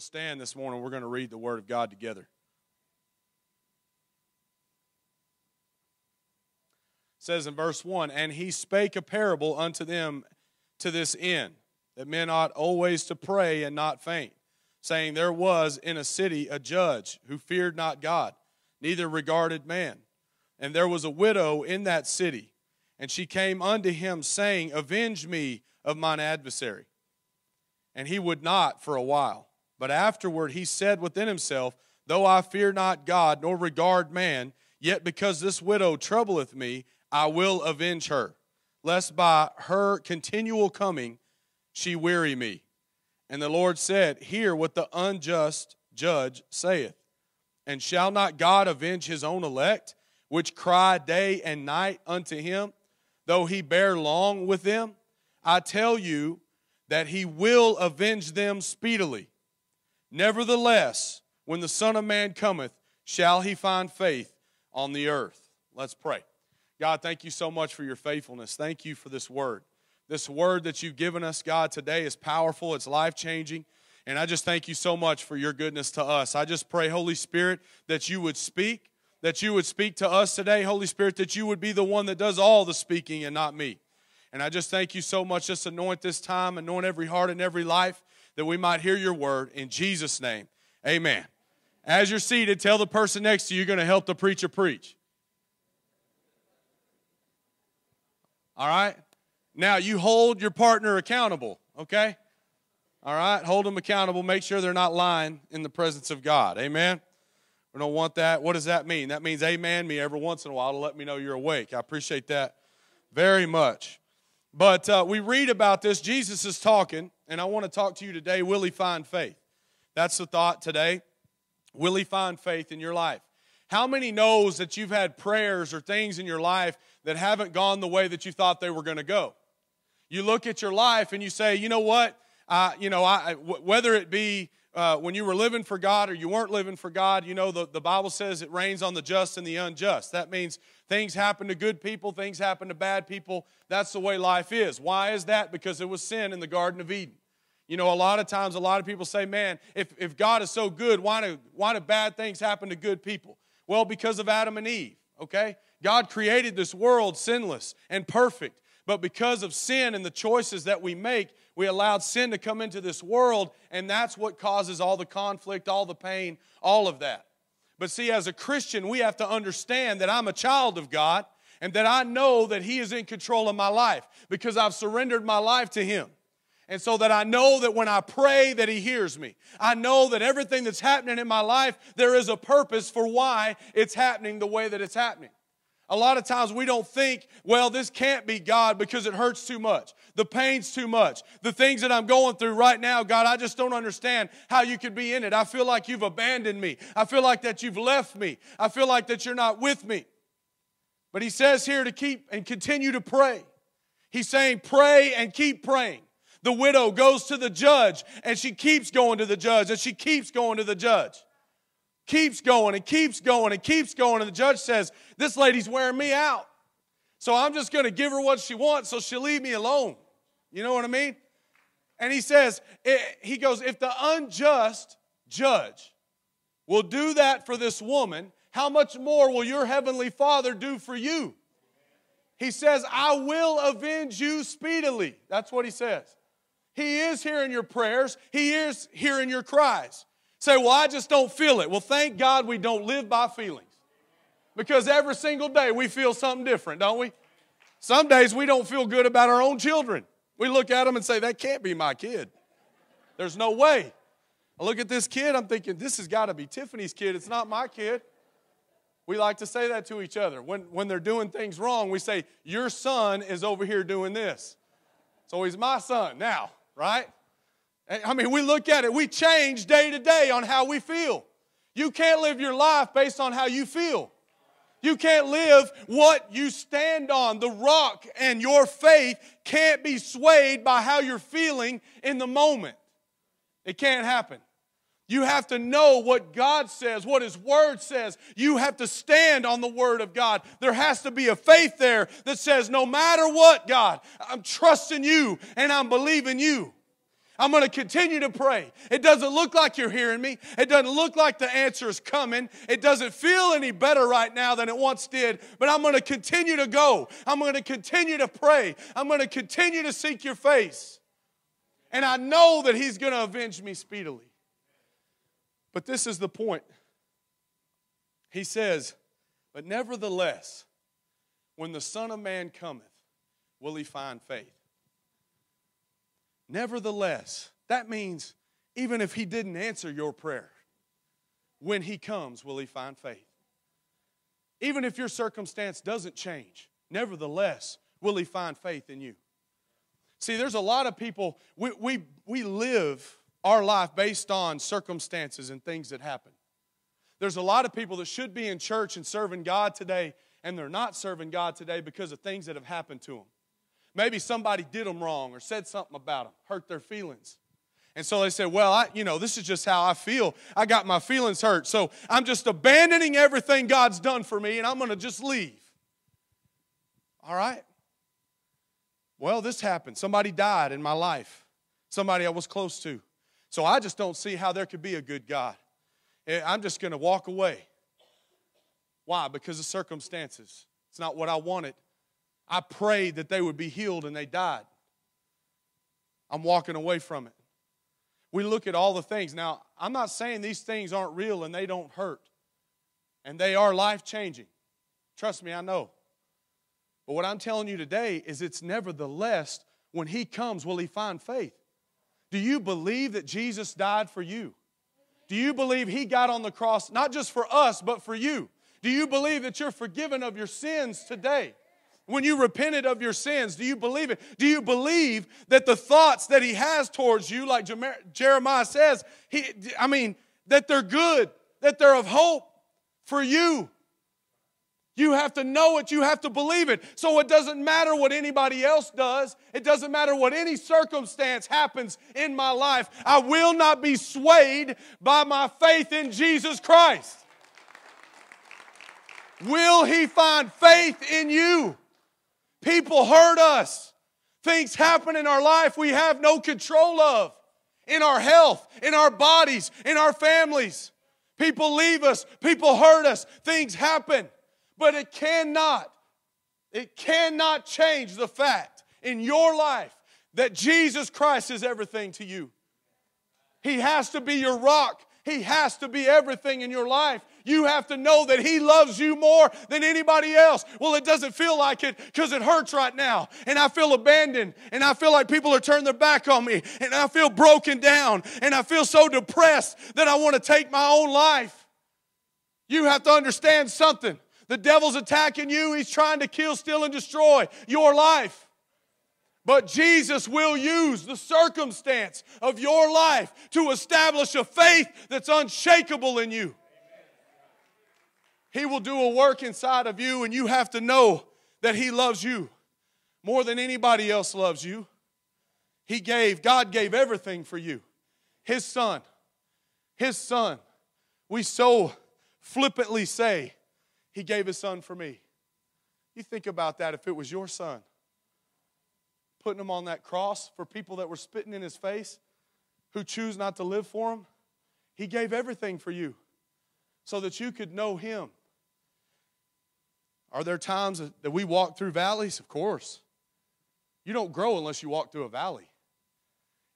you'll stand this morning, we're going to read the Word of God together. It says in verse 1 And he spake a parable unto them to this end, that men ought always to pray and not faint, saying, There was in a city a judge who feared not God, neither regarded man. And there was a widow in that city, and she came unto him, saying, Avenge me of mine adversary. And he would not for a while. But afterward he said within himself, Though I fear not God, nor regard man, yet because this widow troubleth me, I will avenge her, lest by her continual coming she weary me. And the Lord said, Hear what the unjust judge saith. And shall not God avenge his own elect, which cry day and night unto him, though he bear long with them? I tell you that he will avenge them speedily. Nevertheless, when the Son of Man cometh, shall he find faith on the earth? Let's pray. God, thank you so much for your faithfulness. Thank you for this word. This word that you've given us, God, today is powerful, it's life changing. And I just thank you so much for your goodness to us. I just pray, Holy Spirit, that you would speak, that you would speak to us today, Holy Spirit, that you would be the one that does all the speaking and not me. And I just thank you so much. Just anoint this time, anoint every heart and every life that we might hear your word in Jesus' name. Amen. As you're seated, tell the person next to you you're going to help the preacher preach. All right? Now you hold your partner accountable, okay? All right? Hold them accountable. Make sure they're not lying in the presence of God. Amen? We don't want that. What does that mean? That means amen me every once in a while to let me know you're awake. I appreciate that very much. But uh, we read about this. Jesus is talking, and I want to talk to you today. Will he find faith? That's the thought today. Will he find faith in your life? How many knows that you've had prayers or things in your life that haven't gone the way that you thought they were going to go? You look at your life and you say, you know what? You know, I, whether it be uh, when you were living for God or you weren't living for God, you know, the, the Bible says it rains on the just and the unjust. That means things happen to good people, things happen to bad people. That's the way life is. Why is that? Because it was sin in the Garden of Eden. You know, a lot of times, a lot of people say, man, if, if God is so good, why do, why do bad things happen to good people? Well, because of Adam and Eve, okay? God created this world sinless and perfect. But because of sin and the choices that we make, we allowed sin to come into this world, and that's what causes all the conflict, all the pain, all of that. But see, as a Christian, we have to understand that I'm a child of God and that I know that He is in control of my life because I've surrendered my life to Him. And so that I know that when I pray that he hears me. I know that everything that's happening in my life, there is a purpose for why it's happening the way that it's happening. A lot of times we don't think, well, this can't be God because it hurts too much. The pain's too much. The things that I'm going through right now, God, I just don't understand how you could be in it. I feel like you've abandoned me. I feel like that you've left me. I feel like that you're not with me. But he says here to keep and continue to pray. He's saying, pray and keep praying. The widow goes to the judge and she keeps going to the judge and she keeps going to the judge keeps going and keeps going and keeps going. And the judge says, This lady's wearing me out. So I'm just going to give her what she wants so she'll leave me alone. You know what I mean? And he says, eh, He goes, If the unjust judge will do that for this woman, how much more will your heavenly Father do for you? He says, I will avenge you speedily. That's what he says. He is hearing your prayers, He is hearing your cries. Say, well, I just don't feel it. Well, thank God we don't live by feelings. Because every single day we feel something different, don't we? Some days we don't feel good about our own children. We look at them and say, that can't be my kid. There's no way. I look at this kid, I'm thinking, this has got to be Tiffany's kid. It's not my kid. We like to say that to each other. When, when they're doing things wrong, we say, Your son is over here doing this. So he's my son now, right? I mean, we look at it, we change day to day on how we feel. You can't live your life based on how you feel. You can't live what you stand on. The rock and your faith can't be swayed by how you're feeling in the moment. It can't happen. You have to know what God says, what His Word says. You have to stand on the Word of God. There has to be a faith there that says, no matter what, God, I'm trusting you and I'm believing you. I'm going to continue to pray. It doesn't look like you're hearing me. It doesn't look like the answer is coming. It doesn't feel any better right now than it once did, but I'm going to continue to go. I'm going to continue to pray. I'm going to continue to seek your face. And I know that He's going to avenge me speedily. But this is the point. He says, But nevertheless, when the Son of Man cometh, will He find faith? Nevertheless, that means even if he didn't answer your prayer, when he comes, will he find faith? Even if your circumstance doesn't change, nevertheless, will he find faith in you? See, there's a lot of people, we, we, we live our life based on circumstances and things that happen. There's a lot of people that should be in church and serving God today, and they're not serving God today because of things that have happened to them. Maybe somebody did them wrong or said something about them, hurt their feelings. And so they said, Well, I, you know, this is just how I feel. I got my feelings hurt. So I'm just abandoning everything God's done for me and I'm going to just leave. All right? Well, this happened. Somebody died in my life, somebody I was close to. So I just don't see how there could be a good God. Eh, I'm just going to walk away. Why? Because of circumstances. It's not what I wanted. I prayed that they would be healed and they died. I'm walking away from it. We look at all the things. Now, I'm not saying these things aren't real and they don't hurt, and they are life changing. Trust me, I know. But what I'm telling you today is it's nevertheless, when He comes, will He find faith? Do you believe that Jesus died for you? Do you believe He got on the cross, not just for us, but for you? Do you believe that you're forgiven of your sins today? When you repented of your sins, do you believe it? Do you believe that the thoughts that he has towards you, like Jeremiah says, he, I mean, that they're good, that they're of hope for you? You have to know it, you have to believe it. So it doesn't matter what anybody else does, it doesn't matter what any circumstance happens in my life. I will not be swayed by my faith in Jesus Christ. Will he find faith in you? People hurt us. Things happen in our life we have no control of. In our health, in our bodies, in our families. People leave us, people hurt us, things happen. But it cannot, it cannot change the fact in your life that Jesus Christ is everything to you. He has to be your rock. He has to be everything in your life. You have to know that He loves you more than anybody else. Well, it doesn't feel like it because it hurts right now. And I feel abandoned. And I feel like people are turning their back on me. And I feel broken down. And I feel so depressed that I want to take my own life. You have to understand something. The devil's attacking you, he's trying to kill, steal, and destroy your life. But Jesus will use the circumstance of your life to establish a faith that's unshakable in you. He will do a work inside of you, and you have to know that He loves you more than anybody else loves you. He gave, God gave everything for you. His Son, His Son. We so flippantly say, He gave His Son for me. You think about that if it was your Son, putting Him on that cross for people that were spitting in His face who choose not to live for Him. He gave everything for you so that you could know Him are there times that we walk through valleys? Of course. You don't grow unless you walk through a valley.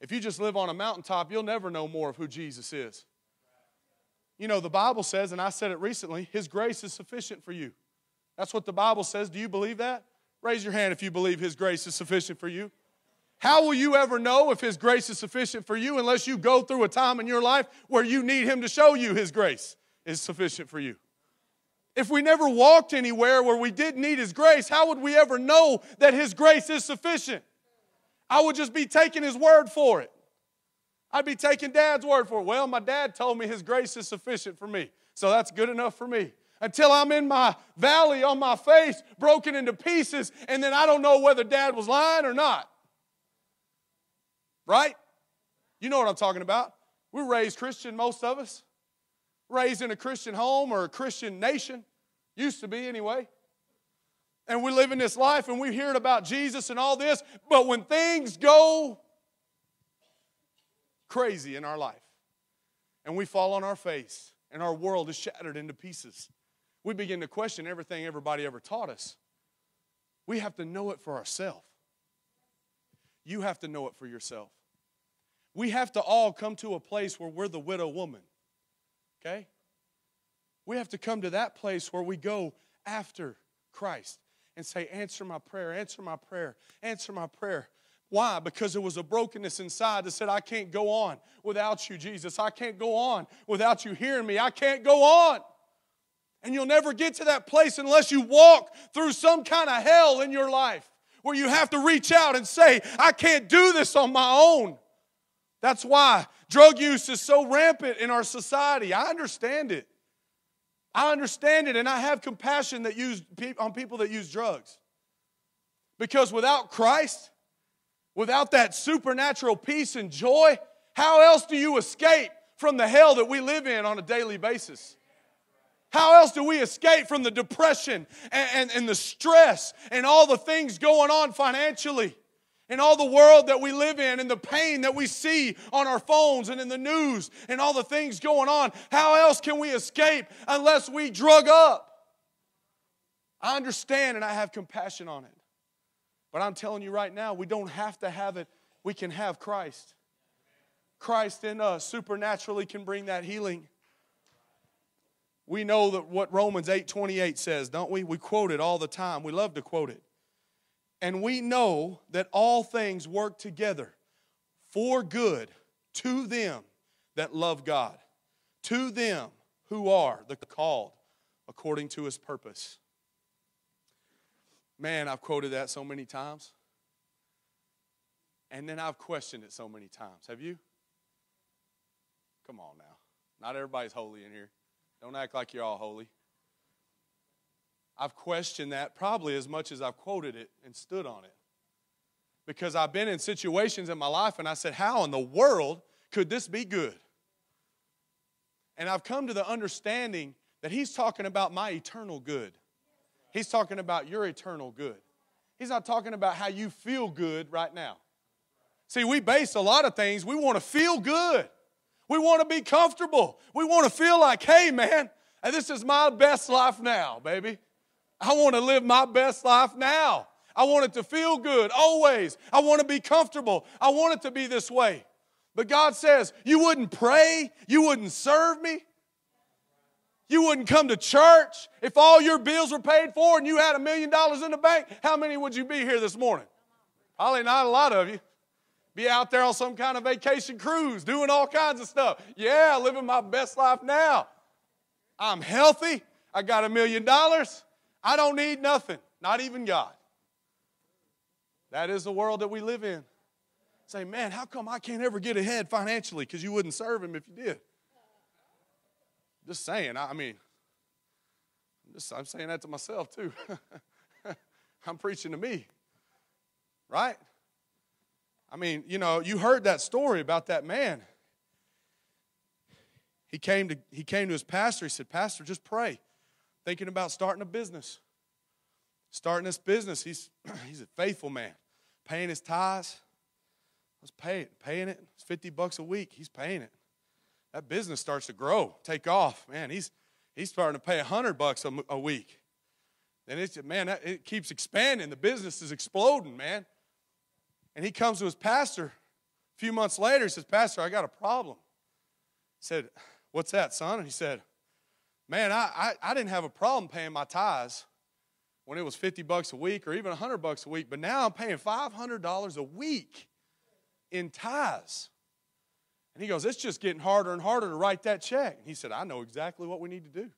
If you just live on a mountaintop, you'll never know more of who Jesus is. You know, the Bible says, and I said it recently, His grace is sufficient for you. That's what the Bible says. Do you believe that? Raise your hand if you believe His grace is sufficient for you. How will you ever know if His grace is sufficient for you unless you go through a time in your life where you need Him to show you His grace is sufficient for you? If we never walked anywhere where we did need His grace, how would we ever know that His grace is sufficient? I would just be taking His word for it. I'd be taking Dad's word for it. Well, my dad told me His grace is sufficient for me, so that's good enough for me. Until I'm in my valley on my face, broken into pieces, and then I don't know whether Dad was lying or not. Right? You know what I'm talking about. We're raised Christian, most of us raised in a Christian home or a Christian nation, used to be anyway. And we live in this life and we hear about Jesus and all this, but when things go crazy in our life and we fall on our face and our world is shattered into pieces, we begin to question everything everybody ever taught us. We have to know it for ourselves. You have to know it for yourself. We have to all come to a place where we're the widow woman. Okay? We have to come to that place where we go after Christ and say, Answer my prayer, answer my prayer, answer my prayer. Why? Because there was a brokenness inside that said, I can't go on without you, Jesus. I can't go on without you hearing me. I can't go on. And you'll never get to that place unless you walk through some kind of hell in your life where you have to reach out and say, I can't do this on my own. That's why drug use is so rampant in our society. I understand it. I understand it, and I have compassion that use, on people that use drugs. Because without Christ, Without that supernatural peace and joy, how else do you escape from the hell that we live in on a daily basis? How else do we escape from the depression and, and, and, the stress and all the things going on financially and all the world that we live in and the pain that we see on our phones and in the news and all the things going on? How else can we escape unless we drug up? I understand and I have compassion on it. But I'm telling you right now, we don't have to have it. We can have Christ. Christ in us supernaturally can bring that healing. We know that what Romans 8:28 says, don't we? We quote it all the time. We love to quote it. And we know that all things work together for good to them that love God, to them who are the called according to his purpose. Man, I've quoted that so many times. And then I've questioned it so many times. Have you? Come on now. Not everybody's holy in here. Don't act like you're all holy. I've questioned that probably as much as I've quoted it and stood on it. Because I've been in situations in my life and I said, How in the world could this be good? And I've come to the understanding that he's talking about my eternal good. He's talking about your eternal good. He's not talking about how you feel good right now. See, we base a lot of things, we want to feel good. We want to be comfortable. We want to feel like, hey, man, this is my best life now, baby. I want to live my best life now. I want it to feel good always. I want to be comfortable. I want it to be this way. But God says, You wouldn't pray, you wouldn't serve me, you wouldn't come to church if all your bills were paid for and you had a million dollars in the bank. How many would you be here this morning? Probably not a lot of you. Be out there on some kind of vacation cruise doing all kinds of stuff. Yeah, living my best life now. I'm healthy. I got a million dollars. I don't need nothing, not even God. That is the world that we live in. Say, man, how come I can't ever get ahead financially? Because you wouldn't serve Him if you did. Just saying, I mean, I'm, just, I'm saying that to myself too. I'm preaching to me, right? I mean, you know, you heard that story about that man. He came to, he came to his pastor. He said, Pastor, just pray. Thinking about starting a business. Starting this business. He's, he's a faithful man. Paying his tithes. Let's pay it. Paying it. It's 50 bucks a week. He's paying it that business starts to grow, take off. Man, he's he's starting to pay a hundred bucks a, a week. And it's man, it keeps expanding. The business is exploding, man. And he comes to his pastor a few months later. He says, Pastor, I got a problem. He said, What's that, son? And he said, Man, I, I, I didn't have a problem paying my tithes when it was 50 bucks a week or even 100 bucks a week, but now I'm paying $500 a week in tithes. And he goes, It's just getting harder and harder to write that check. And he said, I know exactly what we need to do.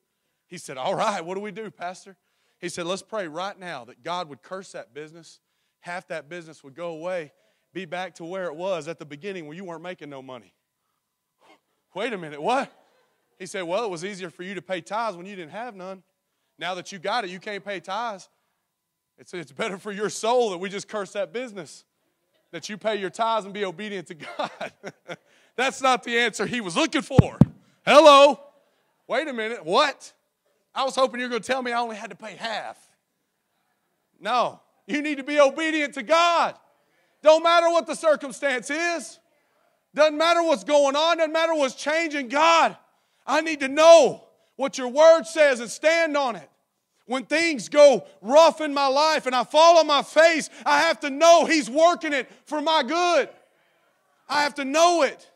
He said, All right, what do we do, Pastor? He said, Let's pray right now that God would curse that business. Half that business would go away, be back to where it was at the beginning when you weren't making no money. Wait a minute, what? He said, Well, it was easier for you to pay tithes when you didn't have none. Now that you got it, you can't pay tithes. It's, it's better for your soul that we just curse that business, that you pay your tithes and be obedient to God. That's not the answer he was looking for. Hello? Wait a minute. What? I was hoping you were going to tell me I only had to pay half. No. You need to be obedient to God. Don't matter what the circumstance is. Doesn't matter what's going on, doesn't matter what's changing. God, I need to know what your word says and stand on it. When things go rough in my life and I fall on my face, I have to know He's working it for my good. I have to know it.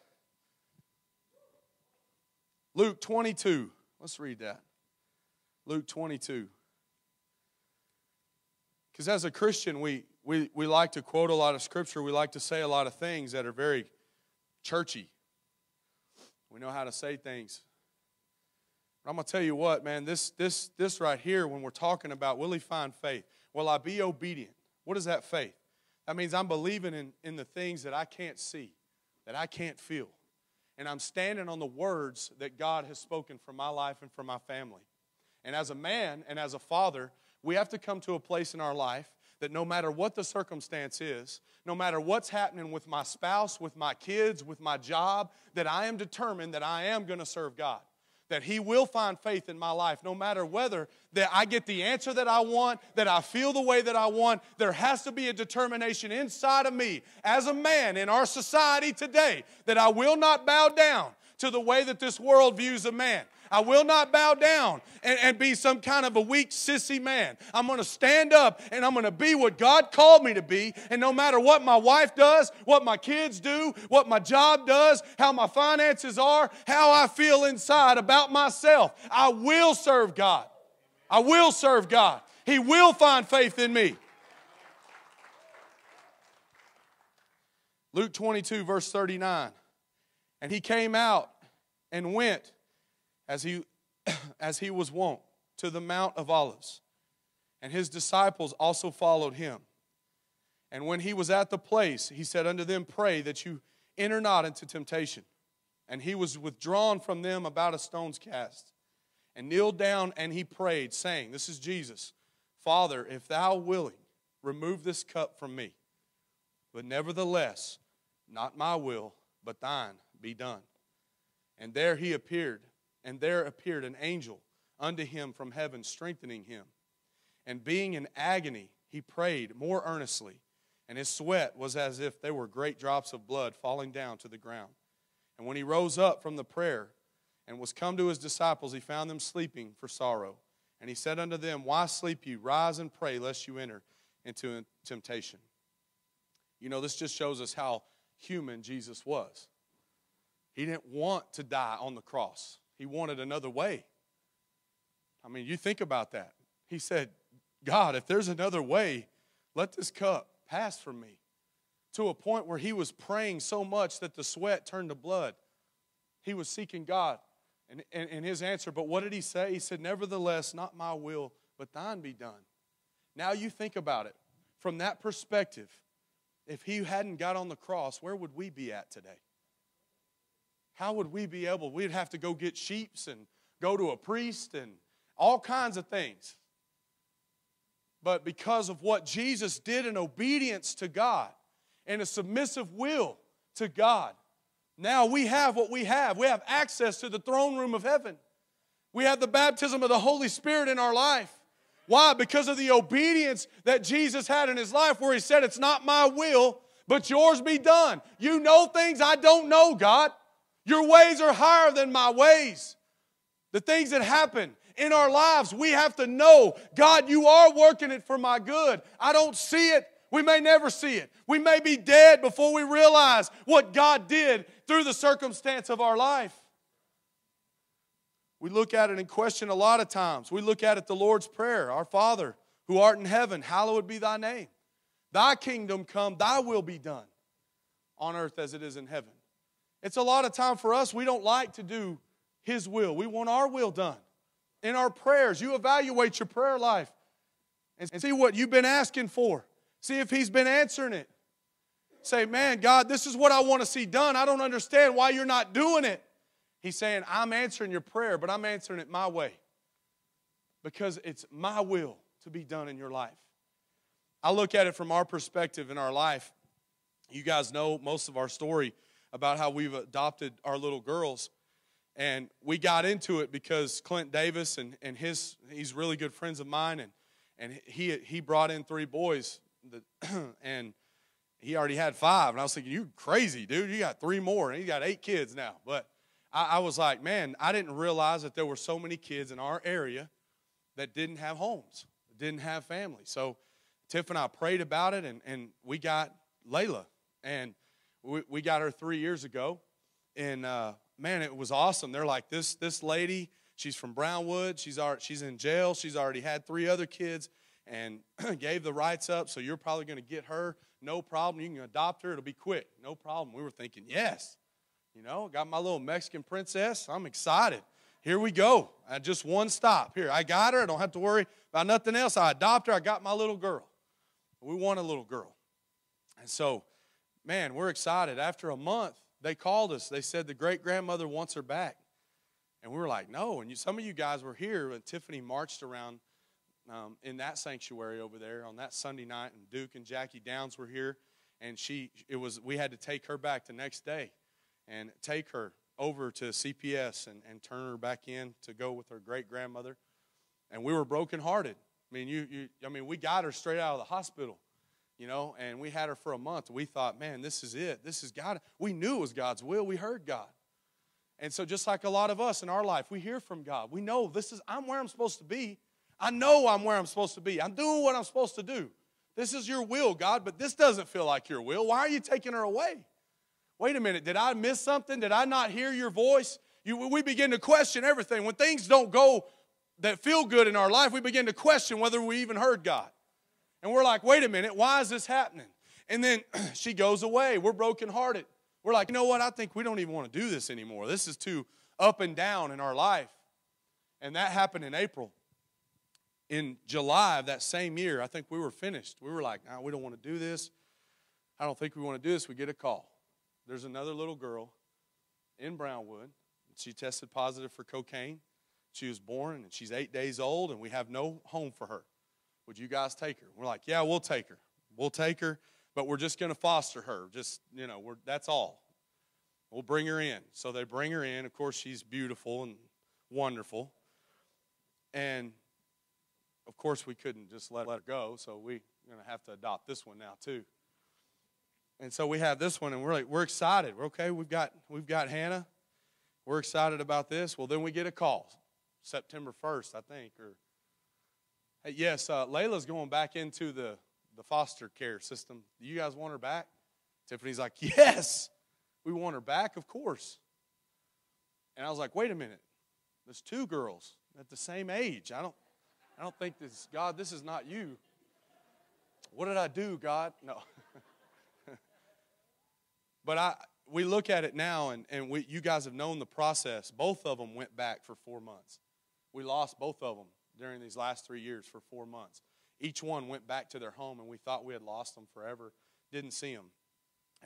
Luke 22. Let's read that. Luke 22. Because as a Christian, we, we, we like to quote a lot of scripture. We like to say a lot of things that are very churchy. We know how to say things. I'm to tell you what, man, this, this, this right here, when we're talking about will he find faith? Will I be obedient? What is that faith? That means I'm believing in, in the things that I can't see, that I can't feel. And I'm standing on the words that God has spoken for my life and for my family. And as a man and as a father, we have to come to a place in our life that no matter what the circumstance is, no matter what's happening with my spouse, with my kids, with my job, that I am determined that I am going to serve God that he will find faith in my life no matter whether that I get the answer that I want, that I feel the way that I want. There has to be a determination inside of me as a man in our society today that I will not bow down to the way that this world views a man. I will not bow down and, and be some kind of a weak, sissy man. I'm going to stand up and I'm going to be what God called me to be. And no matter what my wife does, what my kids do, what my job does, how my finances are, how I feel inside about myself, I will serve God. I will serve God. He will find faith in me. Luke 22, verse 39. And he came out and went as he, as he was wont to the Mount of Olives. And his disciples also followed him. And when he was at the place, he said unto them, Pray that you enter not into temptation. And he was withdrawn from them about a stone's cast, and kneeled down and he prayed, saying, This is Jesus, Father, if thou willing, remove this cup from me. But nevertheless, not my will, but thine be done. And there he appeared and there appeared an angel unto him from heaven, strengthening him. And being in agony, he prayed more earnestly, and his sweat was as if there were great drops of blood falling down to the ground. And when he rose up from the prayer and was come to his disciples, he found them sleeping for sorrow. And he said unto them, Why sleep you? Rise and pray, lest you enter into temptation. You know, this just shows us how human Jesus was. He didn't want to die on the cross. He wanted another way. I mean, you think about that. He said, God, if there's another way, let this cup pass from me. To a point where he was praying so much that the sweat turned to blood. He was seeking God. And, and, and his answer, but what did he say? He said, Nevertheless, not my will, but thine be done. Now you think about it. From that perspective, if he hadn't got on the cross, where would we be at today? How would we be able? We'd have to go get sheeps and go to a priest and all kinds of things. But because of what Jesus did in obedience to God and a submissive will to God, now we have what we have. We have access to the throne room of heaven. We have the baptism of the Holy Spirit in our life. Why? Because of the obedience that Jesus had in his life, where he said, It's not my will, but yours be done. You know things I don't know, God. Your ways are higher than my ways. The things that happen in our lives, we have to know God, you are working it for my good. I don't see it. We may never see it. We may be dead before we realize what God did through the circumstance of our life. We look at it and question a lot of times. We look at it the Lord's Prayer Our Father, who art in heaven, hallowed be thy name. Thy kingdom come, thy will be done on earth as it is in heaven. It's a lot of time for us, we don't like to do His will. We want our will done. In our prayers, you evaluate your prayer life and see what you've been asking for. See if He's been answering it. Say, man, God, this is what I want to see done. I don't understand why you're not doing it. He's saying, I'm answering your prayer, but I'm answering it my way because it's my will to be done in your life. I look at it from our perspective in our life. You guys know most of our story about how we've adopted our little girls. And we got into it because Clint Davis and, and his, he's really good friends of mine, and, and he, he brought in three boys. That, and he already had five. And I was thinking, you crazy, dude. You got three more. And he got eight kids now. But I, I was like, man, I didn't realize that there were so many kids in our area that didn't have homes, didn't have families. So Tiff and I prayed about it, and, and we got Layla. And we, we got her three years ago. And uh, man, it was awesome. They're like, this, this lady, she's from Brownwood. She's, already, she's in jail. She's already had three other kids and gave the rights up. So you're probably going to get her. No problem. You can adopt her. It'll be quick. No problem. We were thinking, yes. You know, got my little Mexican princess. I'm excited. Here we go. I just one stop. Here, I got her. I don't have to worry about nothing else. I adopt her. I got my little girl. We want a little girl. And so, man, we're excited. After a month, they called us. They said the great grandmother wants her back. And we were like, no. And you, some of you guys were here when Tiffany marched around um, in that sanctuary over there on that Sunday night, and Duke and Jackie Downs were here. And she, it was, we had to take her back the next day and take her over to CPS and, and turn her back in to go with her great grandmother. And we were brokenhearted. I mean, you, you, I mean, we got her straight out of the hospital, you know, and we had her for a month. We thought, man, this is it. This is God. We knew it was God's will. We heard God. And so, just like a lot of us in our life, we hear from God. We know this is, I'm where I'm supposed to be. I know I'm where I'm supposed to be. I'm doing what I'm supposed to do. This is your will, God, but this doesn't feel like your will. Why are you taking her away? Wait a minute, did I miss something? Did I not hear your voice? You, we begin to question everything. When things don't go that feel good in our life, we begin to question whether we even heard God. And we're like, wait a minute, why is this happening? And then she goes away. We're brokenhearted. We're like, you know what? I think we don't even want to do this anymore. This is too up and down in our life. And that happened in April. In July of that same year, I think we were finished. We were like, no, we don't want to do this. I don't think we want to do this. We get a call there's another little girl in Brownwood. She tested positive for cocaine. She was born and she's eight days old, and we have no home for her. Would you guys take her? We're like, yeah, we'll take her. We'll take her, but we're just going to foster her. Just, you know, we're, that's all. We'll bring her in. So they bring her in. Of course, she's beautiful and wonderful. And of course, we couldn't just let her go, so we're going to have to adopt this one now, too. And so we have this one, and we're like, we're excited. We're okay. We've got we've got Hannah. We're excited about this. Well, then we get a call, September first, I think, or hey, yes, uh, Layla's going back into the the foster care system. Do you guys want her back? Tiffany's like, yes, we want her back, of course. And I was like, wait a minute, there's two girls at the same age. I don't, I don't think this, God, this is not you. What did I do, God? No. But I, we look at it now, and, and we, you guys have known the process. Both of them went back for four months. We lost both of them during these last three years for four months. Each one went back to their home, and we thought we had lost them forever. Didn't see them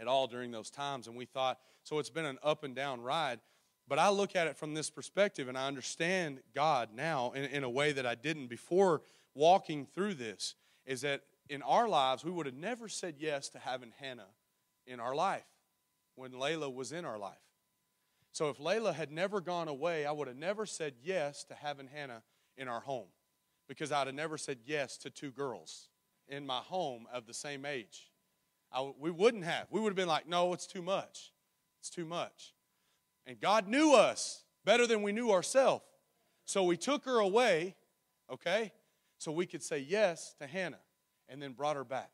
at all during those times. And we thought, so it's been an up and down ride. But I look at it from this perspective, and I understand God now in, in a way that I didn't before walking through this. Is that in our lives, we would have never said yes to having Hannah in our life when Layla was in our life. So if Layla had never gone away, I would have never said yes to having Hannah in our home because I'd have never said yes to two girls in my home of the same age. I, we wouldn't have. We would have been like, no, it's too much. It's too much. And God knew us better than we knew ourselves. So we took her away, okay, so we could say yes to Hannah and then brought her back.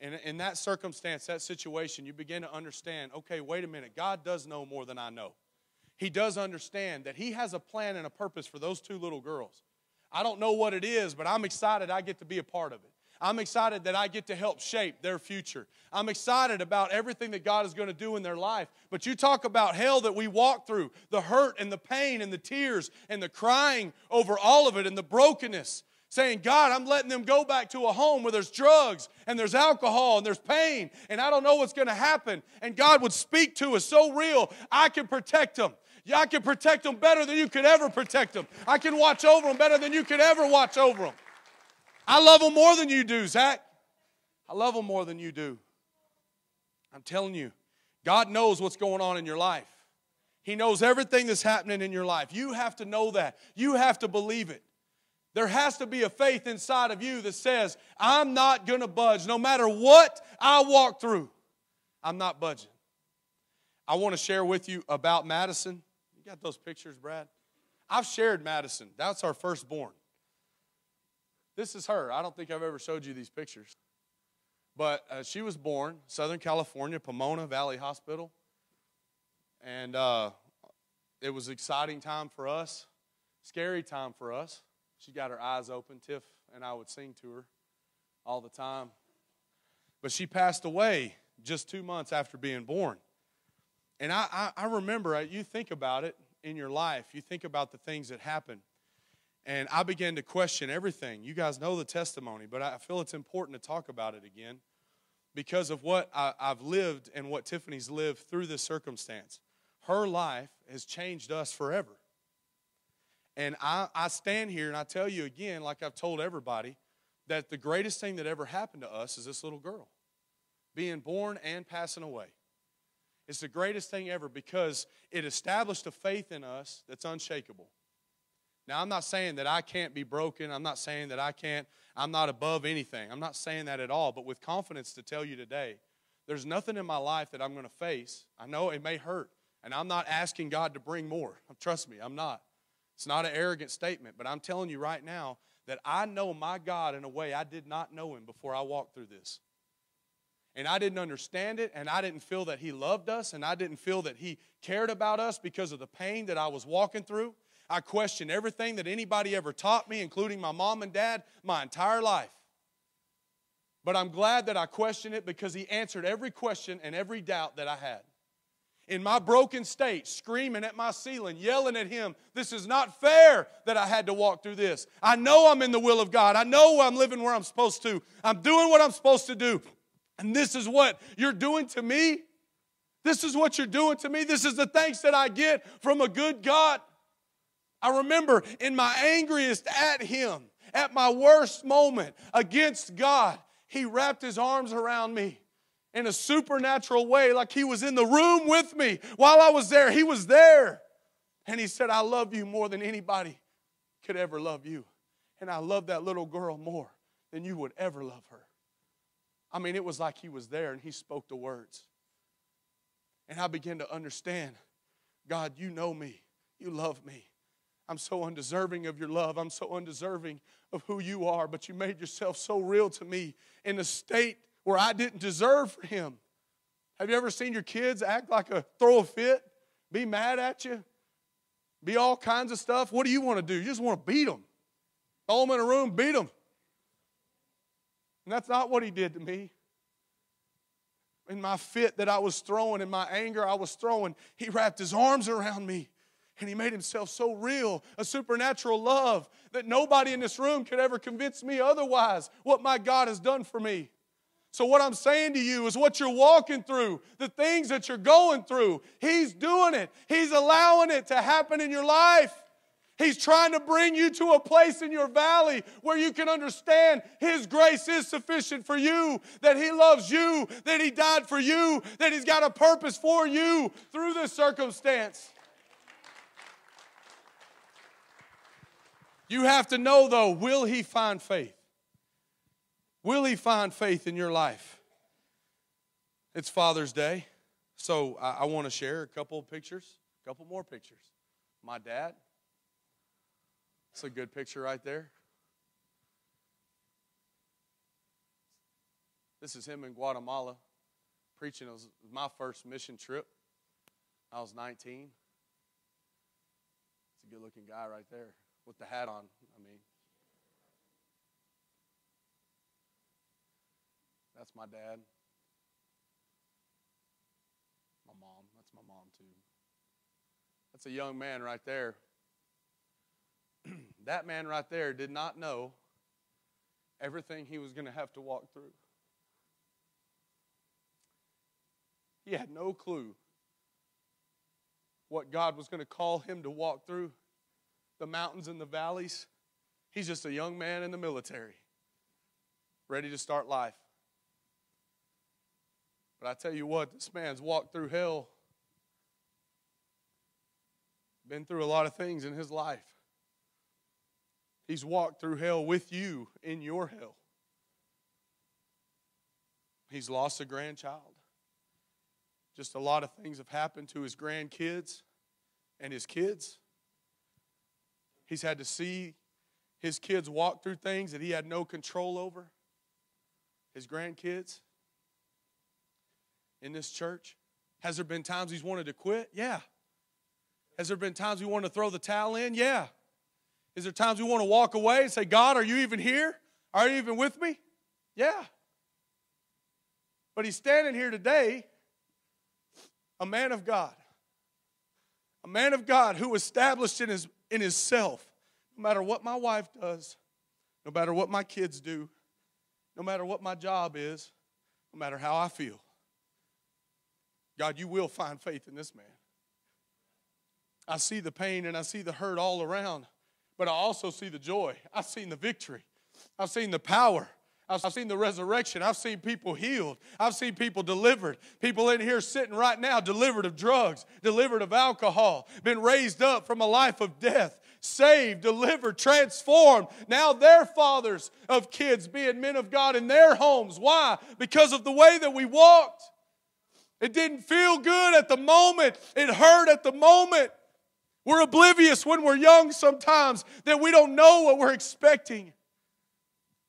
And in that circumstance, that situation, you begin to understand okay, wait a minute, God does know more than I know. He does understand that He has a plan and a purpose for those two little girls. I don't know what it is, but I'm excited I get to be a part of it. I'm excited that I get to help shape their future. I'm excited about everything that God is going to do in their life. But you talk about hell that we walk through the hurt and the pain and the tears and the crying over all of it and the brokenness saying, God, I'm letting them go back to a home where there's drugs and there's alcohol and there's pain and I don't know what's going to happen. And God would speak to us so real, I can protect them. Yeah, I can protect them better than you could ever protect them. I can watch over them better than you could ever watch over them. I love them more than you do, Zac. I love them more than you do. I'm telling you, God knows what's going on in your life. He knows everything that's happening in your life. You have to know that. You have to believe it. There has to be a faith inside of you that says, I'm not going to budge. No matter what I walk through, I'm not budging. I want to share with you about Madison. Got those pictures, Brad? I've shared Madison. That's our firstborn. This is her. I don't think I've ever showed you these pictures. But uh, she was born Southern California, Pomona Valley Hospital. And uh, it was an exciting time for us, scary time for us. She got her eyes open. Tiff and I would sing to her all the time. But she passed away just two months after being born. And I, I, I remember, uh, you think about it in your life, you think about the things that happen. And I began to question everything. You guys know the testimony, but I feel it's important to talk about it again because of what I, have lived and what Tiffany's lived through this circumstance. Her life has changed us forever. And I, I stand here and I tell you again, like I've told everybody, that the greatest thing that ever happened to us is this little girl being born and passing away. It's the greatest thing ever because it established a faith in us that's unshakable. Now, I'm not saying that I can't be broken. I'm not saying that I can't, I'm not above anything. I'm not saying that at all. But with confidence to tell you today, there's nothing in my life that I'm going to face. I know it may hurt, and I'm not asking God to bring more. Trust me, I'm not. It's not an arrogant statement, but I'm telling you right now that I know my God in a way I did not know Him before I walked through this. And I didn't understand it, and I didn't feel that He loved us, and I didn't feel that He cared about us because of the pain that I was walking through. I questioned everything that anybody ever taught me, including my mom and dad, my entire life. But I'm glad that I questioned it because he answered every question and every doubt that I had. In my broken state, screaming at my ceiling, yelling at him, This is not fair that I had to walk through this. I know I'm in the will of God. I know I'm living where I'm supposed to. I'm doing what I'm supposed to do. And this is what you're doing to me. This is what you're doing to me. This is the thanks that I get from a good God. I remember in my angriest at him, at my worst moment against God, he wrapped his arms around me in a supernatural way, like he was in the room with me while I was there. He was there. And he said, I love you more than anybody could ever love you. And I love that little girl more than you would ever love her. I mean, it was like he was there and he spoke the words. And I began to understand God, you know me, you love me. I'm so undeserving of your love. I'm so undeserving of who you are, but you made yourself so real to me in a state where I didn't deserve for him. Have you ever seen your kids act like a throw a fit, be mad at you, be all kinds of stuff? What do you want to do? You just want to beat them. Throw them in a room, beat them. And that's not what he did to me. In my fit that I was throwing, in my anger I was throwing, he wrapped his arms around me and he made himself so real, a supernatural love that nobody in this room could ever convince me otherwise what my God has done for me. So, what I'm saying to you is what you're walking through, the things that you're going through, He's doing it. He's allowing it to happen in your life. He's trying to bring you to a place in your valley where you can understand His grace is sufficient for you, that He loves you, that He died for you, that He's got a purpose for you through this circumstance. You have to know, though, will he find faith? Will he find faith in your life? It's Father's Day, so I, I want to share a couple of pictures, a couple more pictures. My dad, it's a good picture right there. This is him in Guatemala preaching. It was my first mission trip. I was 19. It's a good looking guy right there with the hat on. I mean, that's my dad. My mom. That's my mom, too. That's a young man right there. That man right there did not know everything he was going to have to walk through. He had no clue what God was going to call him to walk through the mountains and the valleys. He's just a young man in the military, ready to start life. But I tell you what, this man's walked through hell, been through a lot of things in his life. He's walked through hell with you in your hell. He's lost a grandchild. Just a lot of things have happened to his grandkids and his kids. He's had to see his kids walk through things that he had no control over. His grandkids in this church. Has there been times he's wanted to quit? Yeah. Has there been times we wanted to throw the towel in? Yeah. Is there times we want to walk away and say, God, are you even here? Are you even with me? Yeah. But he's standing here today, a man of God. A man of God who established in his in himself, no matter what my wife does, no matter what my kids do, no matter what my job is, no matter how I feel. God, you will find faith in this man. I see the pain and I see the hurt all around, but I also see the joy. I've seen the victory. I've seen the power. I've seen the resurrection. I've seen people healed. I've seen people delivered. People in here sitting right now delivered of drugs, delivered of alcohol, been raised up from a life of death, saved, delivered, transformed. Now they're fathers of kids being men of God in their homes. Why? Because of the way that we walked. It didn't feel good at the moment, it hurt at the moment. We're oblivious when we're young sometimes that we don't know what we're expecting.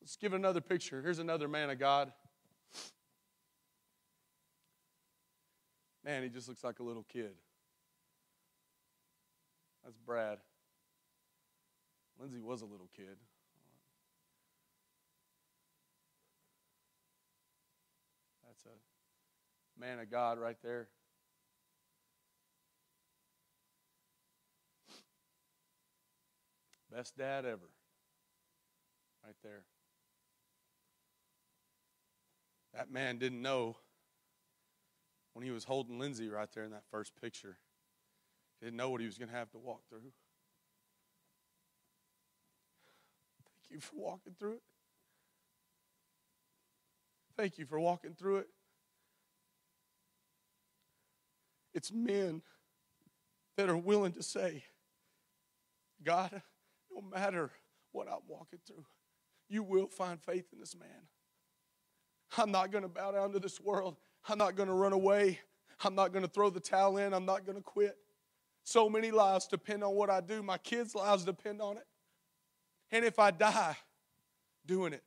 Let's give another picture. Here's another man of God. Man, he just looks like a little kid. That's Brad. Lindsay was a little kid. That's a man of God right there. Best dad ever. Right there. That man didn't know when he was holding Lindsay right there in that first picture. He didn't know what he was going to have to walk through. Thank you for walking through it. Thank you for walking through it. It's men that are willing to say, God, no matter what I'm walking through, you will find faith in this man. I'm not going to bow down to this world. I'm not going to run away. I'm not going to throw the towel in. I'm not going to quit. So many lives depend on what I do. My kids' lives depend on it. And if I die doing it,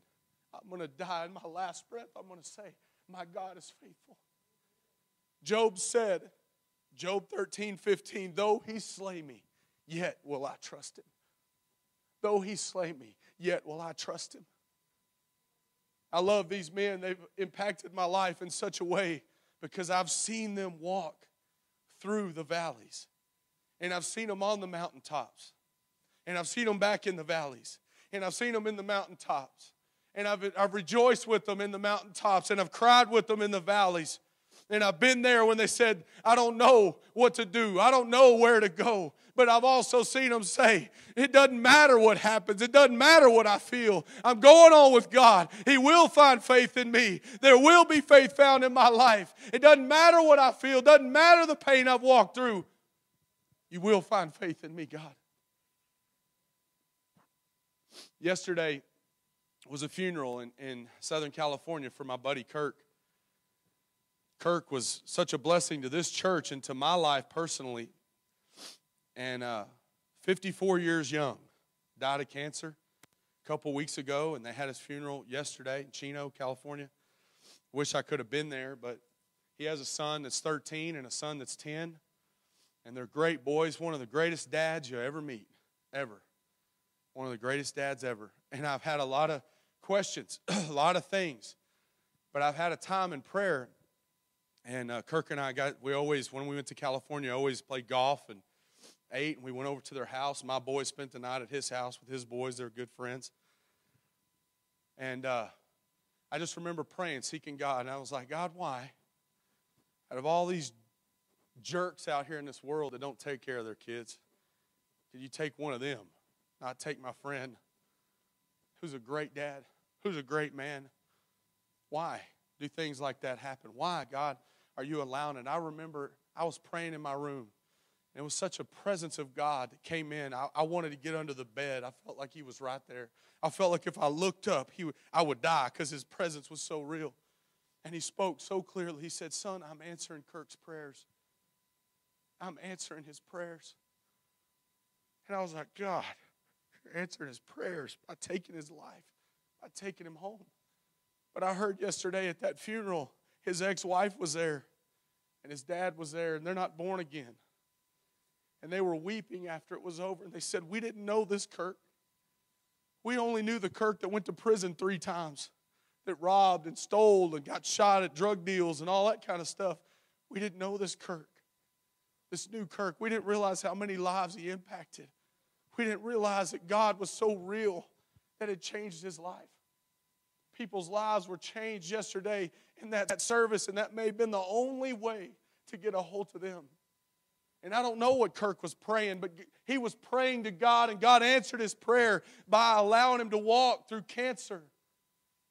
I'm going to die in my last breath. I'm going to say, My God is faithful. Job said, Job 13, 15, though he slay me, yet will I trust him. Though he slay me, yet will I trust him. I love these men. They've impacted my life in such a way because I've seen them walk through the valleys. And I've seen them on the mountaintops. And I've seen them back in the valleys. And I've seen them in the mountaintops. And I've, I've rejoiced with them in the mountaintops. And I've cried with them in the valleys. And I've been there when they said, I don't know what to do. I don't know where to go. But I've also seen them say, it doesn't matter what happens. It doesn't matter what I feel. I'm going on with God. He will find faith in me. There will be faith found in my life. It doesn't matter what I feel. It doesn't matter the pain I've walked through. You will find faith in me, God. Yesterday was a funeral in, in Southern California for my buddy Kirk. Kirk was such a blessing to this church and to my life personally and uh, 54 years young, died of cancer a couple weeks ago, and they had his funeral yesterday in Chino, California. Wish I could have been there, but he has a son that's 13 and a son that's 10, and they're great boys. One of the greatest dads you'll ever meet, ever. One of the greatest dads ever. And I've had a lot of questions, a lot of things, but I've had a time in prayer. And uh, Kirk and I got, we always, when we went to California, always played golf and ate, and we went over to their house. My boys spent the night at his house with his boys. They're good friends. And uh, I just remember praying, seeking God. And I was like, God, why? Out of all these jerks out here in this world that don't take care of their kids, did you take one of them? Not take my friend who's a great dad, who's a great man. Why do things like that happen? Why, God, are you allowing it? I remember I was praying in my room And it was such a presence of God that came in. I, I, wanted to get under the bed. I felt like He was right there. I felt like if I looked up, he would, I would die because His presence was so real. And He spoke so clearly. He said, Son, I'm answering Kirk's prayers. I'm answering his prayers. And I was like, God, you're answering his prayers by taking his life, by taking him home. But I heard yesterday at that funeral, his ex wife was there and his dad was there, and they're not born again. And they were weeping after it was over. And they said, We didn't know this Kirk. We only knew the Kirk that went to prison three times, that robbed and stole and got shot at drug deals and all that kind of stuff. We didn't know this Kirk this new Kirk, we didn't realize how many lives he impacted. We didn't realize that God was so real that it changed his life. People's lives were changed yesterday in that service, and that may have been the only way to get a hold of them. And I don't know what Kirk was praying, but he was praying to God, and God answered his prayer by allowing him to walk through cancer.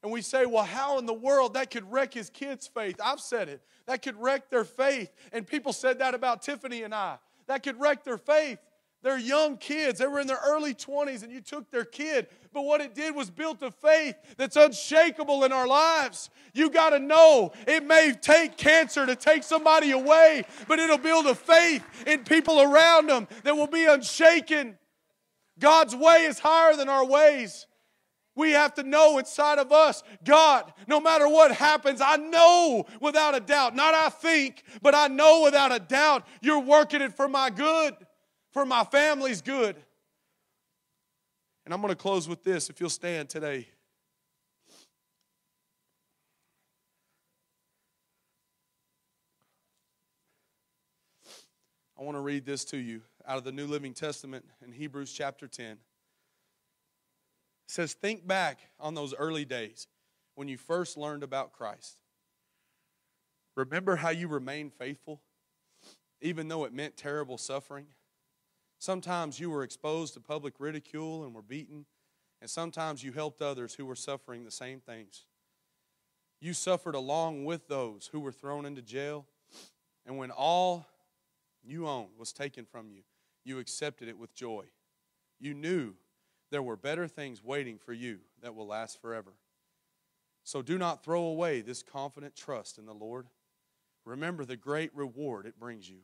And we say, well, how in the world that could wreck his kids' faith? I've said it. That could wreck their faith. And people said that about Tiffany and I. That could wreck their faith. They're young kids. They were in their early 20s, and you took their kid. But what it did was built a faith that's unshakable in our lives. You got to know it may take cancer to take somebody away, but it'll build a faith in people around them that will be unshaken. God's way is higher than our ways. We have to know inside of us, God, no matter what happens, I know without a doubt, not I think, but I know without a doubt, you're working it for my good, for my family's good. And I'm going to close with this if you'll stand today. I want to read this to you out of the New Living Testament in Hebrews chapter 10 says, Think back on those early days when you first learned about Christ. Remember how you remained faithful, even though it meant terrible suffering? Sometimes you were exposed to public ridicule and were beaten, and sometimes you helped others who were suffering the same things. You suffered along with those who were thrown into jail, and when all you owned was taken from you, you accepted it with joy. You knew there were better things waiting for you that will last forever. So do not throw away this confident trust in the Lord. Remember the great reward it brings you.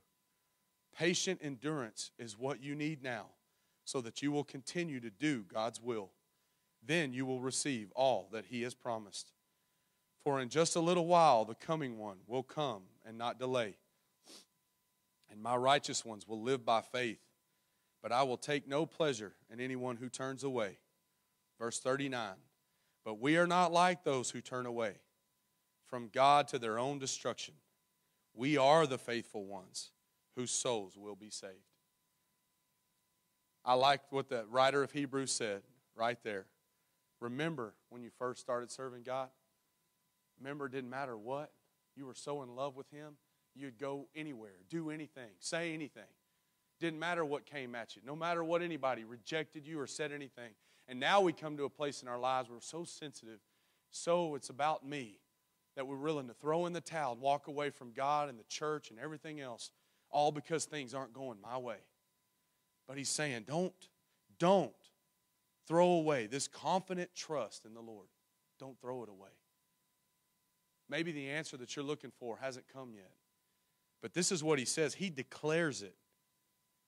Patient endurance is what you need now so that you will continue to do God's will. Then you will receive all that He has promised. For in just a little while the coming one will come and not delay. And my righteous ones will live by faith but I will take no pleasure in anyone who turns away. Verse 39 But we are not like those who turn away from God to their own destruction. We are the faithful ones whose souls will be saved. I like what the writer of Hebrews said right there. Remember when you first started serving God? Remember, it didn't matter what. You were so in love with Him, you'd go anywhere, do anything, say anything. Didn't matter what came at you, no matter what anybody rejected you or said anything. And now we come to a place in our lives where we're so sensitive, so it's about me, that we're willing to throw in the towel and walk away from God and the church and everything else, all because things aren't going my way. But he's saying, don't, don't throw away this confident trust in the Lord. Don't throw it away. Maybe the answer that you're looking for hasn't come yet. But this is what he says. He declares it.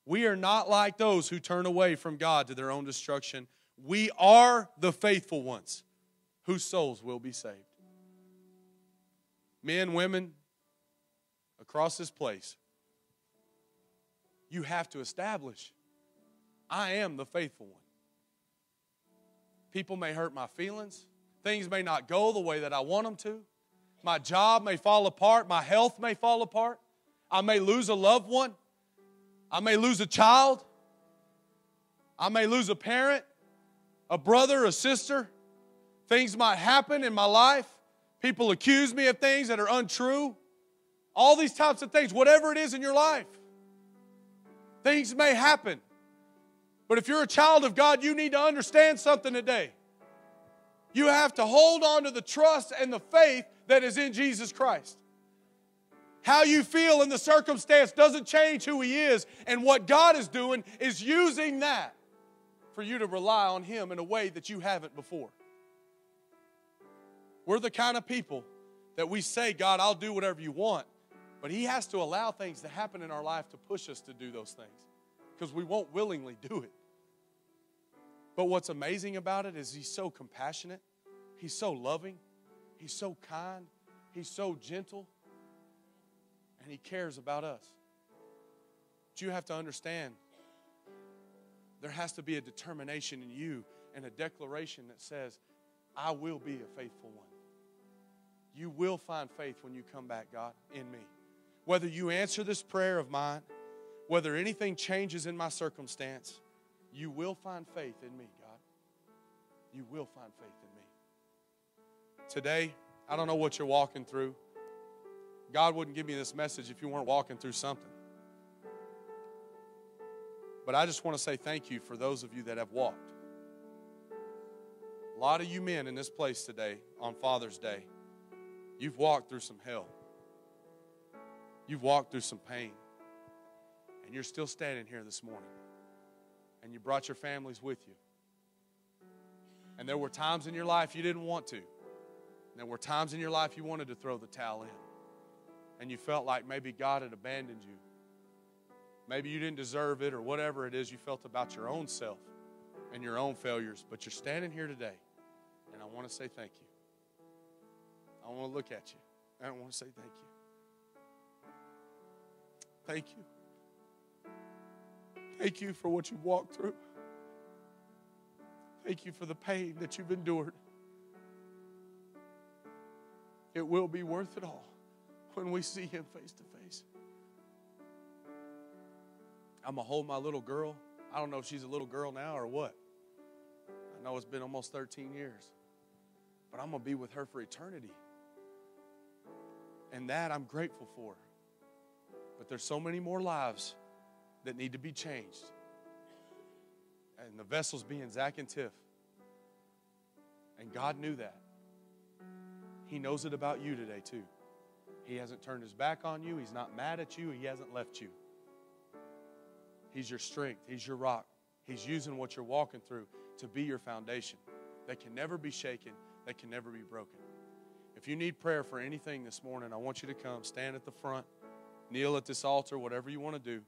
We are not like those who turn away from God to their own destruction. We are the faithful ones whose souls will be saved. Men, women, across this place, you have to establish I am the faithful one. People may hurt my feelings, things may not go the way that I want them to. My job may fall apart, my health may fall apart, I may lose a loved one. I may lose a child. I may lose a parent, a brother, a sister. Things might happen in my life. People accuse me of things that are untrue. All these types of things, whatever it is in your life, things may happen. But if you're a child of God, you need to understand something today. You have to hold on to the trust and the faith that is in Jesus Christ. How you feel in the circumstance doesn't change who He is. And what God is doing is using that for you to rely on Him in a way that you haven't before. We're the kind of people that we say, God, I'll do whatever you want. But He has to allow things to happen in our life to push us to do those things because we won't willingly do it. But what's amazing about it is He's so compassionate, He's so loving, He's so kind, He's so gentle, and He cares about us. But you have to understand there has to be a determination in you and a declaration that says, I will be a faithful one. You will find faith when you come back, God, in me. Whether you answer this prayer of mine, whether anything changes in my circumstance, you will find faith in me, God. You will find faith in me. Today, I don't know what you're walking through. God wouldn't give me this message if you weren't walking through something. But I just want to say thank you for those of you that have walked. A lot of you men in this place today on Father's Day, you've walked through some hell. You've walked through some pain. And you're still standing here this morning. And you brought your families with you. And there were times in your life you didn't want to. And there were times in your life you wanted to throw the towel in. And you felt like maybe God had abandoned you. Maybe you didn't deserve it or whatever it is you felt about your own self and your own failures. But you're standing here today. And I want to say thank you. I want to look at you. And I want to say thank you. Thank you. Thank you for what you've walked through. Thank you for the pain that you've endured. It will be worth it all when we see Him face to face. I'm going to hold my little girl. I don't know if she's a little girl now or what. I know it's been almost 13 years. But I'm going to be with her for eternity. And that I'm grateful for. But there's so many more lives that need to be changed. And the vessels being Zac and Tiff. And God knew that. He knows it about you today, too. He hasn't turned his back on you. He's not mad at you. He hasn't left you. He's your strength. He's your rock. He's using what you're walking through to be your foundation that can never be shaken, that can never be broken. If you need prayer for anything this morning, I want you to come, stand at the front kneel at this altar, whatever you want to do.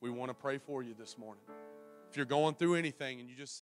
We want to pray for you this morning. If you're going through anything and you just